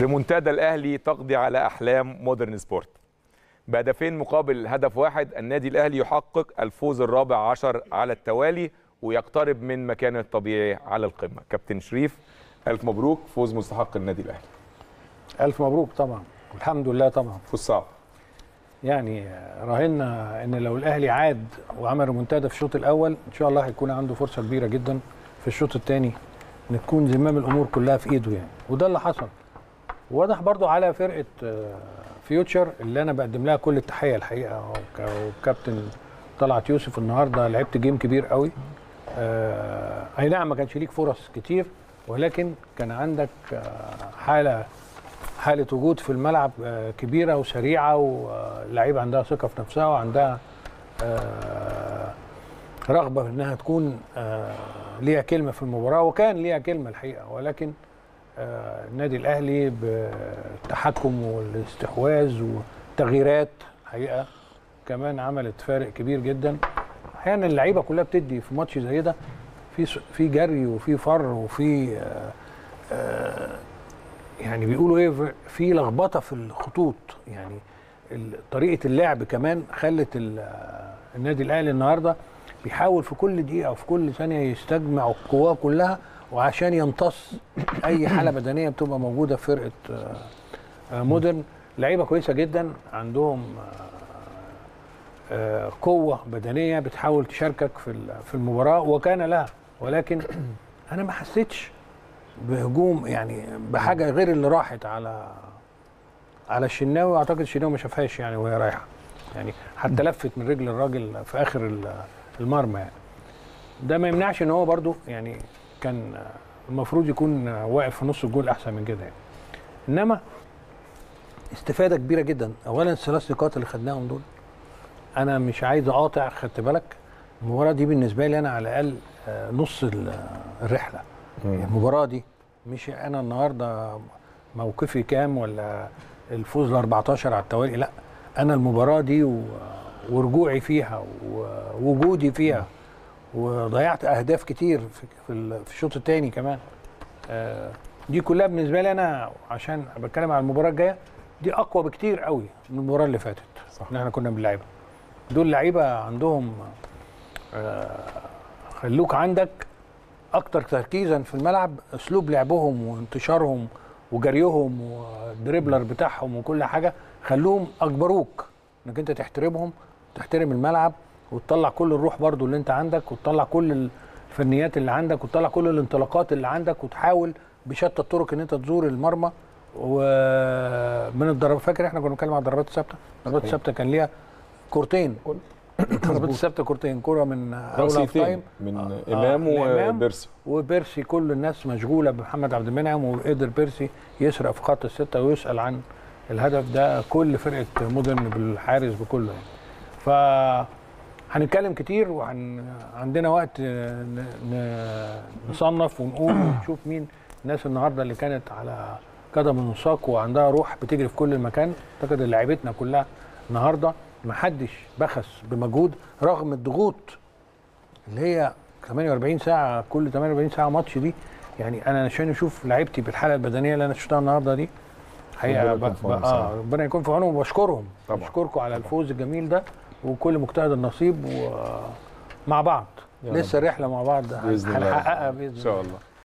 ريمونتادا الأهلي تقضي على أحلام مودرن سبورت. بهدفين مقابل هدف واحد النادي الأهلي يحقق الفوز الرابع عشر على التوالي ويقترب من مكانه الطبيعي على القمة. كابتن شريف ألف مبروك فوز مستحق النادي الأهلي. ألف مبروك طبعا. الحمد لله طبعا. فوز صعب. يعني راهنا إن لو الأهلي عاد وعمل ريمونتادا في الشوط الأول إن شاء الله هيكون عنده فرصة كبيرة جدا في الشوط الثاني إن تكون زمام الأمور كلها في إيده يعني. وده اللي حصل. واضح برضو على فرقة آه، فيوتشر اللي أنا بقدم لها كل التحية الحقيقة. وك- وكابتن طلعت يوسف النهارده لعبت جيم كبير قوي. آه، أي نعم ما كانش ليك فرص كتير ولكن كان عندك آه، حالة حالة وجود في الملعب آه، كبيرة وسريعة واللعيبة عندها ثقة في نفسها وعندها آه، رغبة إنها تكون آه، ليها كلمة في المباراة وكان ليها كلمة الحقيقة. ولكن آه، النادي الأهلي بالتحكم والاستحواذ والتغييرات الحقيقة كمان عملت فارق كبير جدا. أحيانا اللعيبة كلها بتدي في ماتش زي ده. في في جري وفي فر وفي آه، آه، يعني بيقولوا إيه في لخبطة في الخطوط. يعني طريقة اللعب كمان خلت ال- النادي الأهلي النهارده بيحاول في كل دقيقة وفي كل ثانية يستجمع القواه كلها وعشان يمتص أي حالة بدنية بتبقى موجودة في فرقة آه، آه، مودرن لعيبة كويسة جدا عندهم آه، قوة بدنية بتحاول تشاركك في في المباراة وكان لها. ولكن أنا ما حسيتش بهجوم يعني بحاجة غير اللي راحت على على الشناوي. أعتقد الشناوي ما شافهاش يعني وهي رايحة. يعني حتى لفت من رجل الراجل في آخر ال- المرمى يعني. ده ما يمنعش إن هو برضو يعني كان المفروض يكون واقف في نص الجول أحسن من كده يعني. إنما استفادة كبيرة جدا. اولا الثلاث نقاط اللي خدناهم دول. أنا مش عايز أقاطع خدت بالك؟ المباراة دي بالنسبة لي أنا على الأقل آه، نص ال- الرحلة. المباراة دي مش أنا النهارده موقفي كام ولا الفوز ال 14 على التوالي لأ. أنا المباراة دي ورجوعي فيها ووجودي فيها وضيعت أهداف كتير في في ال- في الشوط الثاني كمان آه، دي كلها بالنسبة لي أنا عشان بتكلم عن المباراة الجاية دي أقوى بكتير قوي من المباراة اللي فاتت صح. اللي إحنا كنا بنلعبها دول لعيبة عندهم آه، خلوك عندك أكتر تركيزا في الملعب أسلوب لعبهم وانتشارهم وجريهم والدريبلر بتاعهم وكل حاجة خلوهم أجبروك إنك أنت تحترمهم تحترم الملعب وتطلع كل الروح برضو اللي انت عندك وتطلع كل الفنيات اللي عندك وتطلع كل الانطلاقات اللي عندك وتحاول بشتى الطرق ان انت تزور المرمى. ومن الضربات فاكر إحنا كنا بنتكلم عن الضربات الثابتة؟ الضربات الثابتة كان ليها كورتين. الضربات الثابتة كورتين كورة من أول time من آه، إمام الإمام. وبيرسي. وبيرسي. كل الناس مشغولة بمحمد عبد المنعم وقدر بيرسي يسرق في خط الستة ويسأل عن الهدف ده. كل فرقة مودرن بالحارس بكله يعني. ف هنتكلم كتير وعندنا وقت نصنف ونقول ونشوف مين الناس النهارده اللي كانت على قدم وساق وعندها روح بتجري في كل مكان أعتقد إن لعيبتنا كلها النهارده ما حدش بخس بمجهود رغم الضغوط اللي هي 48 ساعة كل 48 ساعة ماتش دي. يعني أنا عشان أشوف لعيبتي بالحالة البدنية اللي أنا شفتها النهارده دي حقيقة ربنا يكون في عونهم. آه. ربنا يكون في عونهم وبشكرهم. بشكركم على الفوز الجميل ده. وكل مجتهد النصيب ومع بعض. لسه الرحلة مع بعض. هنحققها بإذن إن شاء الله.